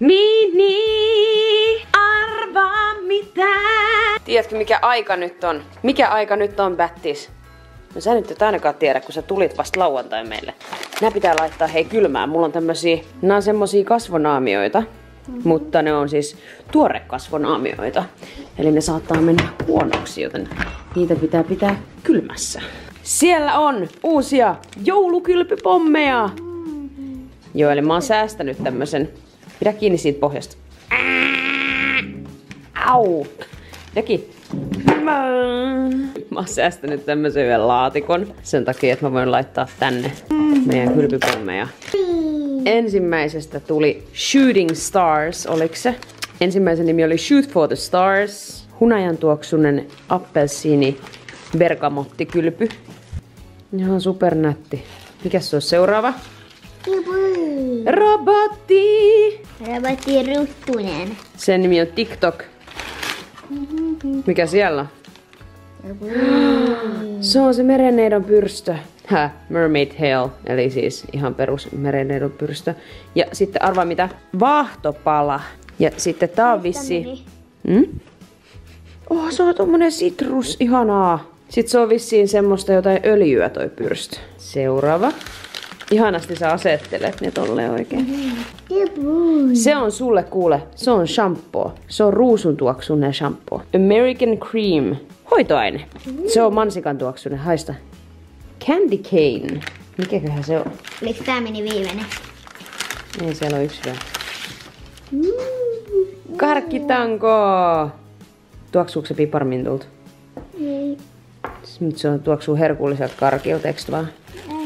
Mini, arvaa mitä. Tiedätkö mikä aika nyt on? Mikä aika nyt on, Battis? No sä nyt et ainakaan tiedä, kun sä tulit vasta lauantai meille. Nää pitää laittaa hei kylmään. Mulla on tämmösiä, nää on semmosia kasvonaamioita. Mm-hmm. Mutta ne on siis tuorekasvonaamioita. Eli ne saattaa mennä huonoksi, joten niitä pitää pitää kylmässä. Siellä on uusia joulukylpypommeja. Joo, eli mä oon säästänyt tämmösen. Pidä kiinni siitä pohjasta. Au! Pidä Mä, oon säästänyt tämmösen yhden laatikon sen takia, että mä voin laittaa tänne meidän kylpypommeja. Ensimmäisestä tuli Shooting Stars, oliko se? Ensimmäisen nimi oli Shoot for the Stars. Hunajan tuoksunen appelsiini bergamottikylpy. Ihan supernätti. Mikäs se on seuraava? Robotti! Robotti Ruttunen. Sen nimi on TikTok. Mikä siellä? Se on se merenneidon pyrstö. Hä? Mermaid Tail, eli siis ihan perus merenneidon pyrstö. Ja sitten arvaa mitä? Vaahtopala. Ja sitten tää on vissi... Hmm? Oh, se on tommonen sitrus, ihanaa. Sitten se on vissiin semmoista jotain öljyä toi pyrstö. Seuraava. Ihanasti sä asettelet ne tolle oikein. Se on sulle kuule, se on shampoo. Se on ruusun tuoksunen shampoo. American Cream. Hoitoaine. Se on mansikan tuoksunen, haista. Candy cane. Mikäköhän se on? Oliko tää meni viimeinen? Ei, siellä on yksi vielä. Karkkitanko! Tuoksuuko se piparmintulta? Ei. Nyt se on tuoksuu herkulliselta karkilta, eikö vaan? Näe.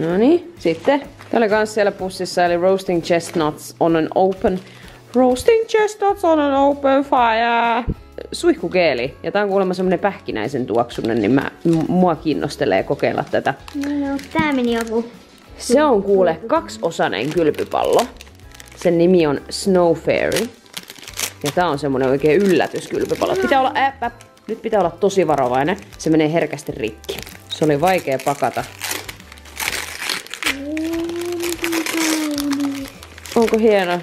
No niin, sitten. Tää oli kans siellä pussissa, eli Roasting Chestnuts on an open... Roasting Chestnuts on an open fire! Suihkukeeli. Ja tää on kuulemma semmonen pähkinäisen tuoksunen, niin mä, mua kiinnostelee kokeilla tätä. No, tää meni joku. Se on kuule kaksiosainen kylpypallo. Sen nimi on Snow Fairy. Ja tää on semmonen oikein yllätyskylpypallo. Pitää olla, äh, nyt pitää olla tosi varovainen. Se menee herkästi rikki. Se oli vaikea pakata. Onko hieno?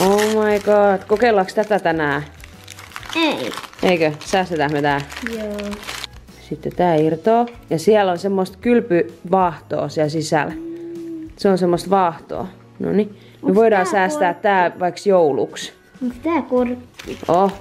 Oh my god. Kokeillaanko tätä tänään? Ei. Eikö? Säästetään me tää. Joo. Sitten tää irtoaa. Ja siellä on semmoista kylpyvaahtoa siellä sisällä. Se on semmoista vaahtoa. No niin. Me Onks voidaan tää säästää tää vaikka jouluksi. Onko tää korkki? Oh.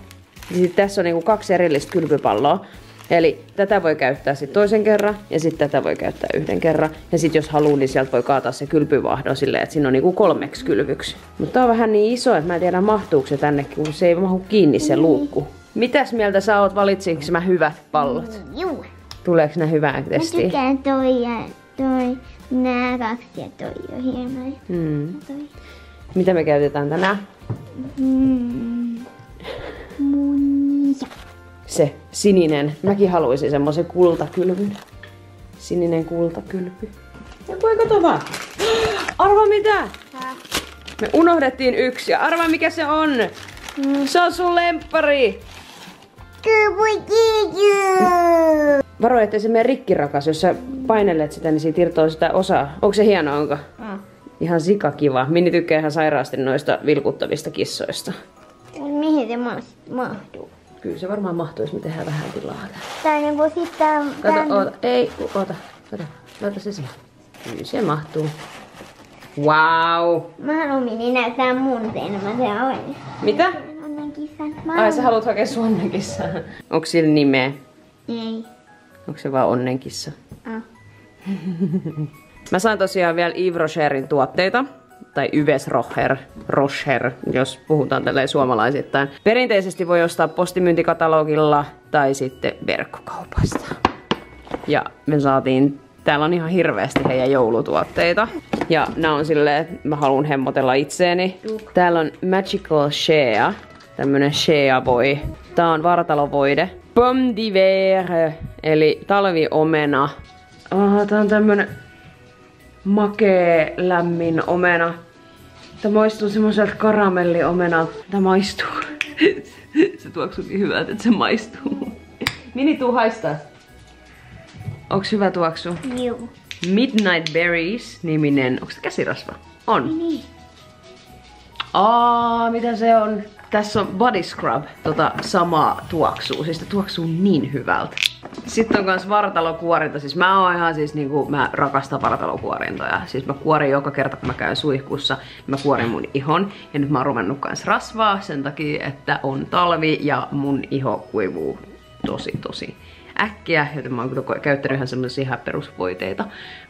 Ja sit tässä on niinku kaksi erillistä kylpypalloa. Eli tätä voi käyttää sitten toisen kerran ja sitten tätä voi käyttää yhden kerran. Ja sitten jos haluaa, niin sieltä voi kaataa se kylpyvahdo silleen, että siinä on niinku kolmeksi kylvyksi. Mutta on vähän niin iso, että mä en tiedä mahtuuko se tänne, kun se ei mahu kiinni se luukku. Mitäs mieltä sä oot, valitsinko mä hyvät pallot? Juu. Tuleeko ne hyvään Mä testiin? tykkään toi ja toi. Nää kaksi ja toi on hienoja. Hmm. Toi. Mitä me käytetään tänään? Mm. Se sininen. Mäkin haluaisin semmoisen kultakylvyn. Sininen kultakylpy. Ja voi kato vaan. Arva mitä? Me unohdettiin yksi ja arva mikä se on. Se on sun lemppari. Varo, ettei se mene rikki rakas. Jos sä painelet sitä, niin siitä irtoaa sitä osaa. Onko se hieno, onko? Ah. Ihan sikakiva. Minni tykkää ihan sairaasti noista vilkuttavista kissoista. Mihin se ma- mahtuu? Kyllä se varmaan mahtuisi, me tehdään vähän tilaa. tähän. Tää niinku sitten... Kato, oota, ei, oota, kato, laita se siihen. Kyllä se mahtuu. Wow! Mä haluan mini näyttää mun enemmän se on. Mitä? Onnen kissan. Mä Ai sä haluat hakea sun onnenkissa. Onko sillä nimeä? Ei. Onko se vaan onnenkissa? Ah. Mä sain tosiaan vielä Yves Rocherin tuotteita. Tai Yves Rocher, Rocher, jos puhutaan tälleen suomalaisittain. Perinteisesti voi ostaa postimyyntikatalogilla tai sitten verkkokaupasta. Ja me saatiin, täällä on ihan hirveästi heidän joulutuotteita. Ja nämä on silleen, että mä haluan hemmotella itseeni. Täällä on Magical Shea, tämmönen Shea voi. Tää on vartalovoide. Pomme d'hiver, eli talviomena. Oh, tää on tämmönen makee, lämmin omena. Tämä maistuu semmoiselta karamelliomenalta. Tämä maistuu. se tuoksuukin hyvältä, että se maistuu. Mini, tuu haistaa. Onks hyvä tuoksu? Juu. Midnight Berries niminen. Onko se käsirasva? On. Niin. Aa, mitä se on? Tässä on Body Scrub, tota samaa tuoksuu. Siis se tuoksuu niin hyvältä. Sitten on myös vartalokuorinta. Siis mä oon ihan siis niinku, mä rakastan vartalokuorintoja. Siis mä kuorin joka kerta kun mä käyn suihkussa, mä kuorin mun ihon. Ja nyt mä oon ruvennut kans rasvaa sen takia, että on talvi ja mun iho kuivuu tosi tosi äkkiä. Joten mä oon käyttänyt ihan semmosia ihan perusvoiteita.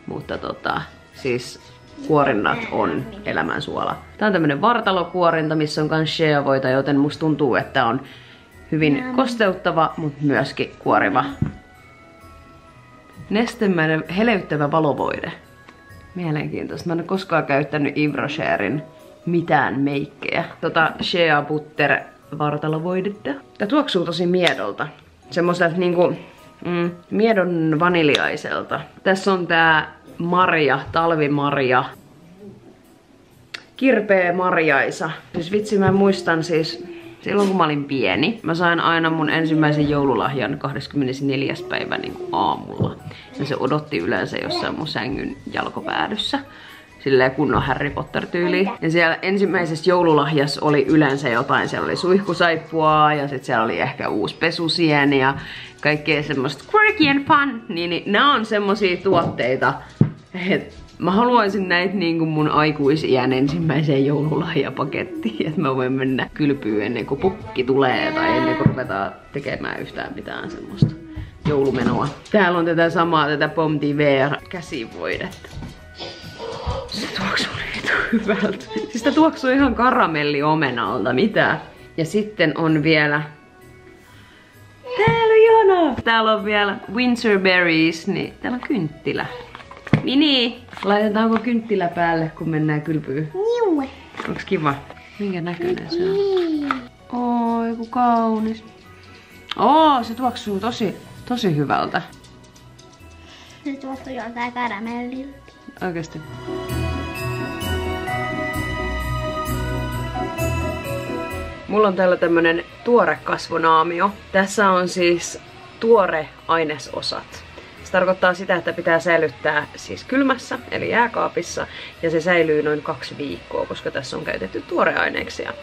Mutta tota, siis kuorinnat on elämän suola. Tää on tämmönen vartalokuorinta, missä on kans shea-voita, joten musta tuntuu, että on hyvin kosteuttava, mutta myöskin kuoriva. Nestemäinen heleyttävä valovoide. Mielenkiintoista. Mä en ole koskaan käyttänyt Yves Rocherin mitään meikkejä. Tota Shea Butter vartalovoidetta. Tää tuoksuu tosi miedolta. Semmoiselta niinku mm, miedon vaniljaiselta. Tässä on tää Marja, talvimarja. Kirpeä marjaisa. Siis vitsi mä muistan siis silloin kun mä olin pieni, mä sain aina mun ensimmäisen joululahjan 24. päivä niin aamulla. Ja se odotti yleensä jossain mun sängyn jalkopäädyssä silleen kunnon Harry Potter tyyli. Ja siellä ensimmäisessä joululahjassa oli yleensä jotain, siellä oli suihkusaippua ja sitten siellä oli ehkä uusi pesusieni ja kaikkea semmoista quirky and fun. Niin, niin nämä on semmosia tuotteita, että mä haluaisin näitä niin kuin mun aikuisiän ensimmäiseen joululahjapakettiin, että mä voin mennä kylpyyn ennen kuin pukki tulee tai ennen kuin ruvetaan tekemään yhtään mitään semmoista joulumenoa. Täällä on tätä samaa, tätä Pomme d'Hiver käsivoidetta. Se tuoksuu niin hyvältä. Siis tää tuoksuu ihan karamelliomenalta, mitä? Ja sitten on vielä... Täällä on ihana! Täällä on vielä Winter Berries, niin täällä on kynttilä. Mini, laitetaanko kynttilä päälle, kun mennään kylpyyn? Niue. Onks kiva? Minkä näköinen se on? Oi, ku kaunis. Oo, se tuoksuu tosi, tosi hyvältä. Se tuossa jotain karamellia. Oikeesti. Mulla on täällä tämmönen tuore kasvonaamio. Tässä on siis tuore ainesosat. Se tarkoittaa sitä, että pitää säilyttää siis kylmässä, eli jääkaapissa, ja se säilyy noin kaksi viikkoa, koska tässä on käytetty tuoreaineksia.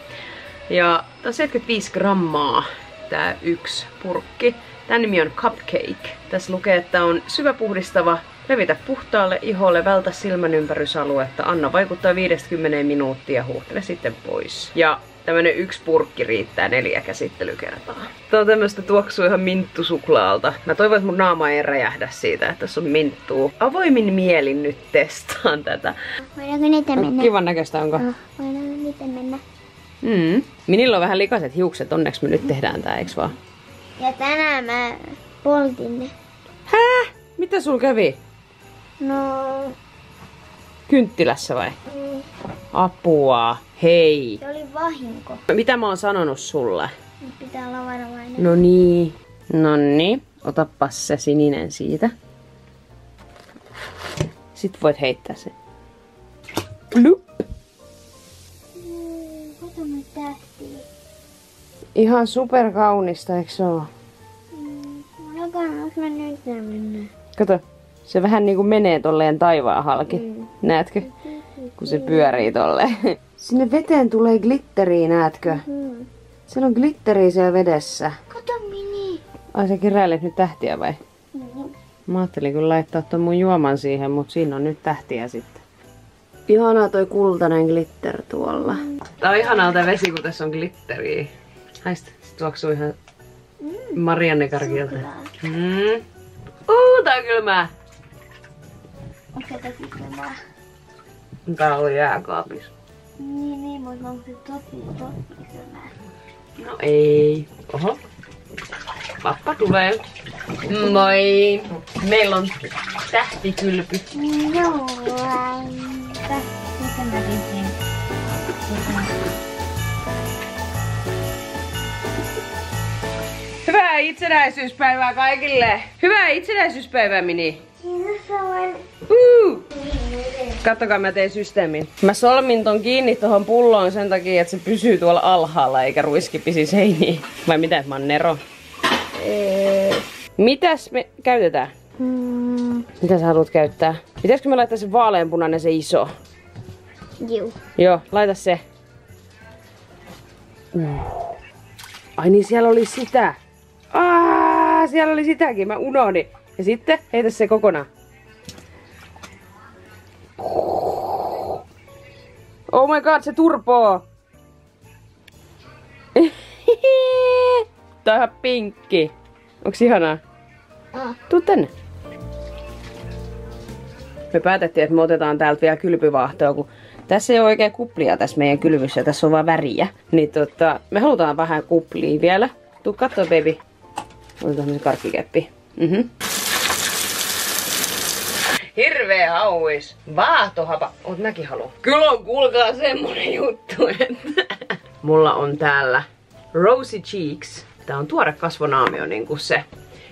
Ja tää on 75 grammaa tää yksi purkki. Tän nimi on Cupcake. Tässä lukee, että on syväpuhdistava, levitä puhtaalle iholle, vältä silmän ympärysaluetta, anna vaikuttaa 50 minuuttia, huuhtele sitten pois. Ja tämmönen yksi purkki riittää neljä käsittelykertaa. Tää on tämmöstä tuoksuu ihan minttusuklaalta. Mä toivon, että mun naama ei räjähdä siitä, että tässä on minttuu. Avoimin mielin nyt testaan tätä. Voidaanko niitä mennä? Kivan näköistä onko? Oh, voidaanko niitä mennä? Mm. Minillä on vähän likaiset hiukset, onneksi me nyt tehdään tää, eiks vaan? Ja tänään mä poltin ne. Hää? Mitä sul kävi? No, Kynttilässä vai? mm, Apua. Hei. se oli vahinko. Mitä mä oon sanonut sulle? Nyt pitää olla varovainen. No niin. No niin. Otapas se sininen siitä. Sitten voit heittää sen. Plup. Mm, mä. Ihan super kaunista, eikö se oo? Mm, Rakas, mä nyt mennä. Kato, se vähän niinku menee tolleen taivaan halki. Mm. Näetkö? Kun se pyörii tolleen. Sinne veteen tulee glitteriä, näetkö? Mm. Siellä on glitteriä siellä vedessä. Kato mini. Ai sä keräilet nyt tähtiä vai? Mm. Mä ajattelin kyllä laittaa ton mun juoman siihen, mutta siinä on nyt tähtiä sitten. Ihanaa toi kultainen glitter tuolla. Tää on ihanaa tää vesi, kun tässä on glitteriä. Haista, se tuoksuu ihan Marianne Karkilta. Mm. Uh, tää on kylmää. Se tosi kylmää? Tää oli jääkaapissa. Niin, niin, mutta onko se tosi, tosi kylmää? No ei. Oho. Pappa tulee. Moi. Meillä on tähtikylpy. Joo, mä pistin. Hyvää itsenäisyyspäivää kaikille! Hyvää itsenäisyyspäivää, Mini! Kiitos! Kattokaa, mä tein systeemin. Mä solmin ton kiinni tohon pulloon sen takia, että se pysyy tuolla alhaalla eikä ruiski pisi seiniin. Vai mitä, että mä oon Nero? Mitäs me käytetään? Mm, Mitä sä haluat käyttää? Pitäisikö me laittaa se vaaleanpunainen, se iso? juu. Joo, laita se. Uh. Ai niin, siellä oli sitä. Aa, siellä oli sitäkin, mä unohdin. Ja sitten heitä se kokonaan. Oh my god, se turpoo! Tää on ihan pinkki. Onks ihanaa? Ah. Tuu tänne. Me päätettiin, että me otetaan täältä vielä kylpyvaahtoa, kun tässä ei ole oikein kuplia tässä meidän kylvyssä, tässä on vaan väriä. Niin tota, me halutaan vähän kuplia vielä. Tuu kattoo, baby. Otetaan tämmönen karkkikeppi. Mhm. Hirveä hauis. Vaahtohapa. Oot mäkin halu. Kyllä on kuulkaa semmonen juttu, että... Mulla on täällä Rosy Cheeks. Tää on tuore kasvonaamio niin kuin se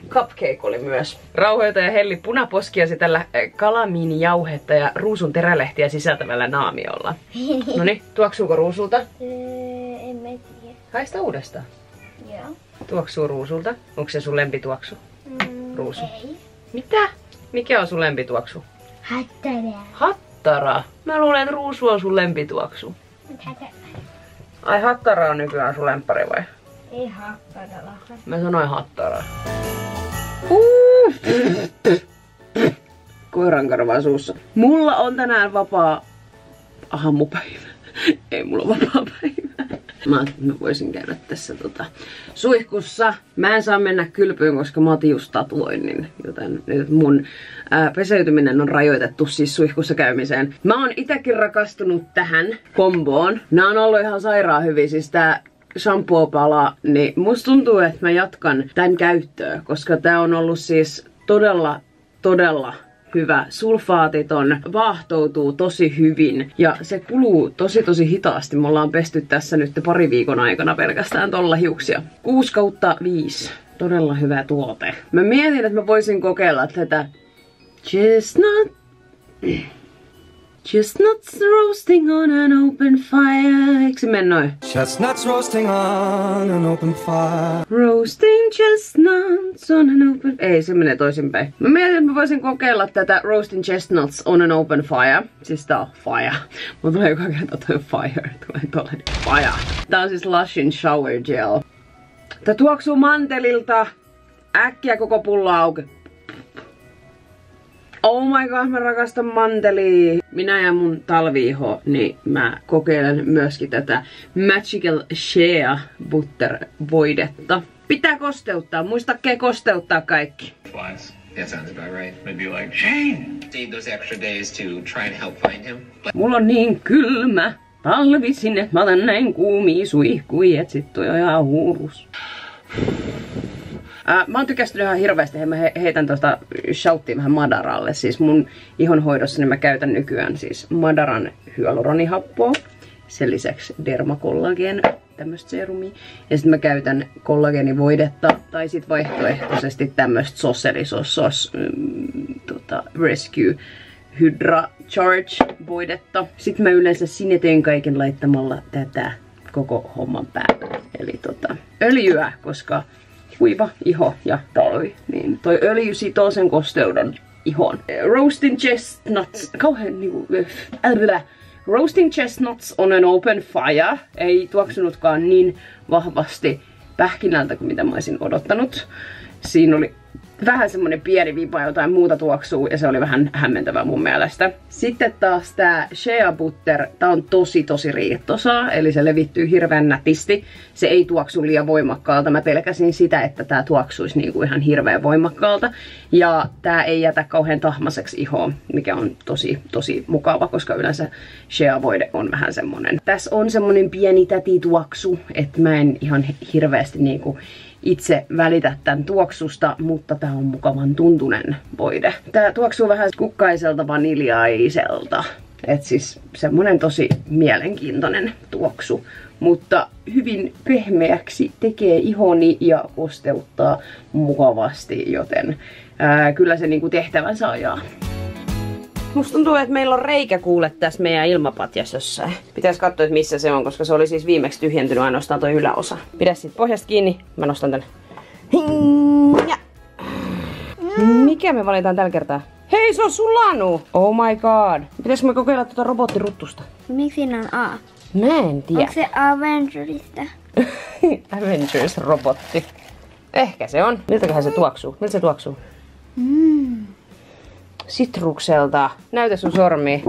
cupcake oli myös. Rauhoita ja helli punaposkiasi tällä eh, kalamiinijauhetta ja ruusun terälehtiä sisältävällä naamiolla. Noni, tuoksuuko ruusulta? Öö, en mä tiedä. Haista uudestaan. Joo. Tuoksuu ruusulta. Onko se sun lempituoksu? Mm, Ruusu. Ei. Mitä? Mikä on sun lempituoksu? Hattara. Hattara. Mä luulen, että ruusu on sun lempituoksu. Hattara. Ai hattara on nykyään sun lemppari vai? Ei hattaralla. Mä sanoin hattara. Uh. Koirankarvaa suussa. Mulla on tänään vapaa aamupäivä. Ei mulla vapaa päivä. Mä mä voisin käydä tässä tota, suihkussa. Mä en saa mennä kylpyyn, koska mä otin just tatuoinnin. Joten nyt mun ää, peseytyminen on rajoitettu siis suihkussa käymiseen. Mä oon itekin rakastunut tähän komboon. Nää on ollut ihan sairaan hyvin. Siis tää shampoo-pala, niin musta tuntuu, että mä jatkan tämän käyttöä, koska tää on ollut siis todella, todella hyvä. Sulfaatiton vaahtoutuu tosi hyvin ja se kuluu tosi tosi hitaasti. Me ollaan pesty tässä nyt pari viikon aikana pelkästään tolla hiuksia. 6 kautta 5. Todella hyvä tuote. Mä mietin, että mä voisin kokeilla tätä chestnut Chestnuts roasting on an open fire. Eikö se mene noin? Chestnuts roasting on an open fire. Roasting chestnuts on an open... Ei, se menee toisinpäin. Mä mietin, että mä voisin kokeilla tätä Roasting chestnuts on an open fire. Siis tää on fire. Mulla tulee joka kerta toi fire. Tulee tolle fire. Tää on siis Lushin shower gel. Tää tuoksuu mantelilta. Äkkiä koko pullo auki. Oh my god, mä rakastan mantelia. Minä ja mun talviiho, niin mä kokeilen myöskin tätä Magical Shea Butter voidetta. Pitää kosteuttaa, muistakkee kosteuttaa kaikki. Flies. That sounds about right. Maybe like, Shane! Need those extra days to try and help find him. Mulla on niin kylmä talvi sinne, mä otan näin kuumia suihkuja, et sit on ihan huurus. Ää, mä oon tykästynyt ihan hirveästi, mä he- heitän tuosta shouttia vähän Madaralle. Siis mun ihonhoidossa niin mä käytän nykyään siis Madaran hyaluronihappoa. Sen lisäksi dermakollagen, tämmöstä serumia. Ja sitten mä käytän kollageenivoidetta tai sit vaihtoehtoisesti tämmöstä sos eli sos, mm, tota, Rescue Hydra Charge voidetta. Sitten mä yleensä sineteen kaiken laittamalla tätä koko homman päälle. Eli tota, öljyä, koska kuiva iho ja talvi, niin toi öljy sitoo sen kosteuden ihon. Roasting chestnuts, kauhean niinku, älä. Roasting chestnuts on an open fire. Ei tuoksunutkaan niin vahvasti pähkinältä kuin mitä mä olisin odottanut. Siinä oli vähän semmonen pieni vipa jotain muuta tuoksuu ja se oli vähän hämmentävää mun mielestä. Sitten taas tää Shea Butter, tää on tosi tosi riittosaa, eli se levittyy hirveän nätisti. Se ei tuoksu liian voimakkaalta. Mä pelkäsin sitä, että tää tuoksuisi niinku ihan hirveän voimakkaalta. Ja tää ei jätä kauhean tahmaseksi ihoon, mikä on tosi tosi mukava, koska yleensä Shea voide on vähän semmonen. Tässä on semmonen pieni tätituoksu, että mä en ihan hirveästi niinku itse välitä tämän tuoksusta, mutta tää on mukavan tuntunen voide. Tää tuoksuu vähän kukkaiselta vaniljaiselta. Et siis semmonen tosi mielenkiintoinen tuoksu. Mutta hyvin pehmeäksi tekee ihoni ja kosteuttaa mukavasti, joten ää, kyllä se niinku tehtävänsä ajaa. Musta tuntuu, että meillä on reikä kuule tässä meidän ilmapatjassa jossain. Pitäis katsoa, että missä se on, koska se oli siis viimeksi tyhjentynyt ainoastaan toi yläosa. Pidä sit pohjasta kiinni. Mä nostan tän. Ja. Mikä me valitaan tällä kertaa? Hei, se on sulanut! Oh my god. Pitäisikö me kokeilla tuota robottiruttusta? Miksi siinä on A? Mä en tiedä. Onko se Avengerista? Avengers-robotti. Ehkä se on. Miltäköhän se tuoksuu? Miltä se tuoksuu? Mm. Sitrukselta. Näytä sun sormi.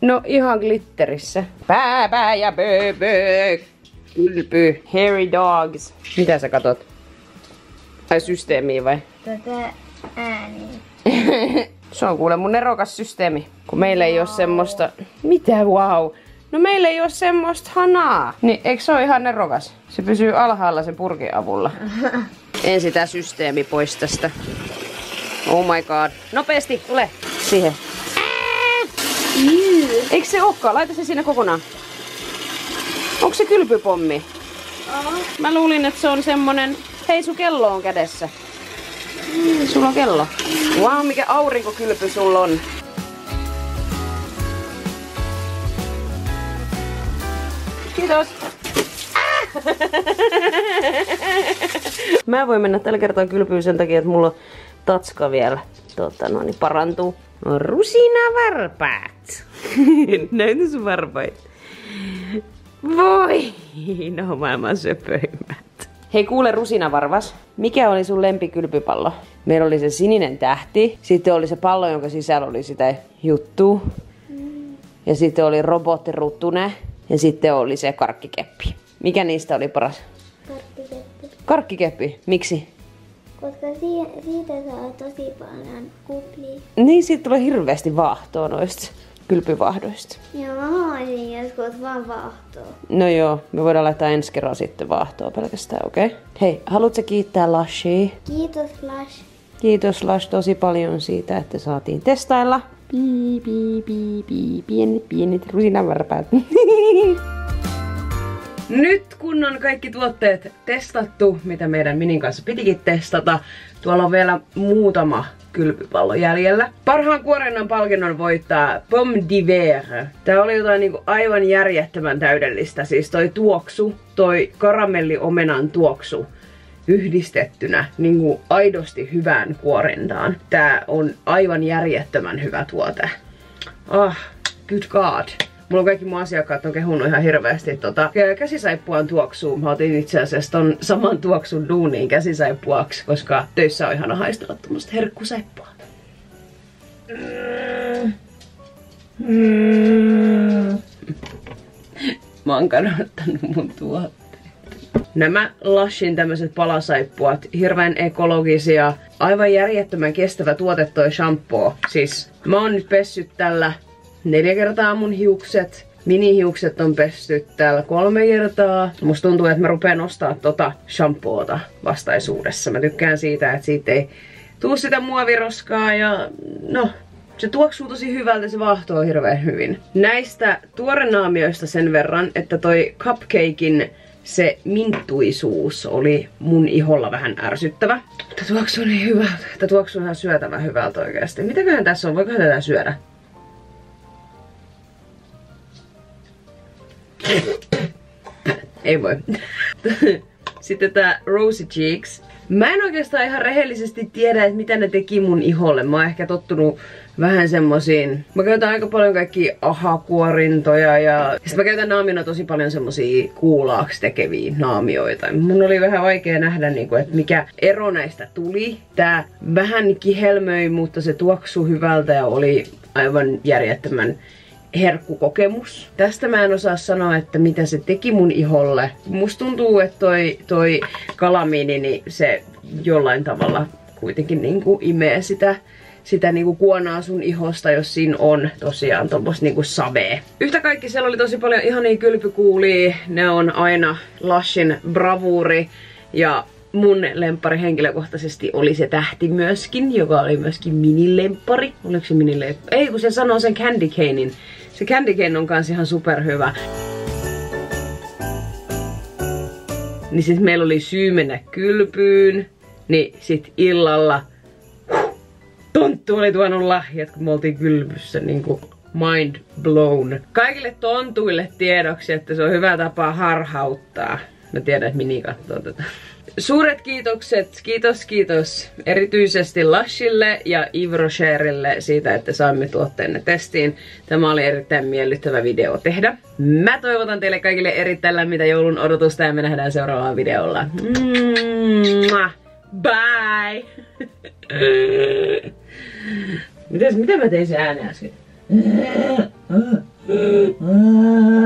No ihan glitterissä. Pää, pää ja bö, bö. Kylpy. Hairy dogs. Mitä sä katot? Ai systeemiä vai? Tätä ääniä. Se on kuule mun nerokas systeemi, kun meillä ei ole semmoista... Mitä wow? No meillä ei ole semmoista hanaa. Niin eikö se ole ihan nerokas? Se pysyy alhaalla sen purkin avulla. en sitä systeemi pois tästä. Oh my god. Nopeasti, tule siihen. Eikö se olekaan? Laita se siinä kokonaan. Onko se kylpypommi? Mä luulin, että se on semmonen... Hei, sun kello on kädessä. Sulla on kello. Wow, mikä aurinkokylpy sulla on. Kiitos. Mä voin mennä tällä kertaa kylpyyn sen takia, että mulla on tatska vielä tota, no, niin parantuu. No, rusina varpaat. Näytä sun varpaat. Voi, ne on maailman söpöimmät. Hei kuule rusinavarvas, mikä oli sun lempikylpypallo? Meillä oli se sininen tähti, sitten oli se pallo, jonka sisällä oli sitä juttua. Ja sitten oli robottiruttune ja sitten oli se karkkikeppi. Mikä niistä oli paras? Karkkikeppi. Karkkikeppi, miksi? Koska si- siitä saa tosi paljon kuplia. Niin, siitä tulee hirveästi vaahtoa noista kylpyvahdoista. Ja mä haluaisin joskus vaan vaahtoa. No joo, me voidaan laittaa ensi kerran sitten vaahtoa pelkästään, okei? Okay? Hei, haluatko kiittää Lashia? Kiitos Flash. Kiitos Lash tosi paljon siitä, että saatiin testailla. Pii, pii, pii, pii, pienet, pienet rusinavarpaat. Nyt kun on kaikki tuotteet testattu, mitä meidän Minin kanssa pitikin testata, tuolla on vielä muutama kylpypallo jäljellä. Parhaan kuorennan palkinnon voittaa Pomme d'Hiver. Tää oli jotain niinku aivan järjettömän täydellistä. Siis toi tuoksu, toi karamelliomenan tuoksu yhdistettynä niin kuin aidosti hyvään kuorintaan. Tää on aivan järjettömän hyvä tuote. Ah, good god. Mulla on kaikki mun asiakkaat on kehunut ihan hirveästi tota, käsisaippuan tuoksuun. Mä otin itse asiassa ton saman tuoksun duuniin käsisaippuaksi, koska töissä on ihana haistella tommoista herkkusaippua. Mm. Mm. Mä oon kadottanut mun tuotteet. Nämä Lushin tämmöiset palasaippuat, hirveän ekologisia, aivan järjettömän kestävä tuote toi shampoo. Siis mä oon nyt pessyt tällä neljä kertaa mun hiukset. Minihiukset on pesty täällä kolme kertaa. Musta tuntuu, että mä rupean ostaa tota shampoota vastaisuudessa. Mä tykkään siitä, että siitä ei tuu sitä muoviroskaa ja no, se tuoksuu tosi hyvältä, se vahtoo hirveän hyvin. Näistä tuorenaamioista sen verran, että toi cupcakein se minttuisuus oli mun iholla vähän ärsyttävä. Mutta tuoksuu niin hyvältä. Tämä tuoksuu ihan syötävä hyvältä oikeasti. Mitäköhän tässä on? Voikohan tätä syödä? Ei voi. Sitten tää Rosy Cheeks. Mä en oikeastaan ihan rehellisesti tiedä, että mitä ne teki mun iholle. Mä oon ehkä tottunut vähän semmosiin... Mä käytän aika paljon kaikki ahakuorintoja ja... Sitten mä käytän naamina tosi paljon semmosia kuulaaksi tekeviä naamioita. Mun oli vähän vaikea nähdä, niinku, että mikä ero näistä tuli. Tää vähän kihelmöi, mutta se tuoksui hyvältä ja oli aivan järjettömän herkkukokemus. Tästä mä en osaa sanoa, että mitä se teki mun iholle. Musta tuntuu, että toi, toi kalamiini, niin se jollain tavalla kuitenkin niinku imee sitä sitä niinku kuonaa sun ihosta, jos siinä on tosiaan tommos niinku savee. Yhtä kaikki siellä oli tosi paljon ihania kylpykuulia. Ne on aina Lushin bravuuri. Ja mun lemppari henkilökohtaisesti oli se tähti myöskin, joka oli myöskin minilemppari. Oliko se minilemppari? Ei, kun se sanoo sen Candy Canein. Se Candy Cane on kans ihan superhyvä. Niin sit meillä oli syy mennä kylpyyn. Niin sit illalla tonttu oli tuonut lahjat, kun me oltiin kylpyssä niinku mind blown. Kaikille tontuille tiedoksi, että se on hyvä tapa harhauttaa. Mä tiedän, että Mini katsoo tätä. Suuret kiitokset, kiitos kiitos erityisesti Lashille ja Ivrocherille siitä, että saimme tuotteenne testiin. Tämä oli erittäin miellyttävä video tehdä. Mä toivotan teille kaikille erittäin lämmintä joulun odotusta ja me nähdään seuraavalla videolla. Bye! Mites, miten mä tein sen äänen äsken?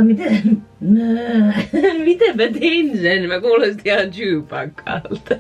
Miten? Miten mä tein sen? Mä kuulostin ihan Chewbaccalta.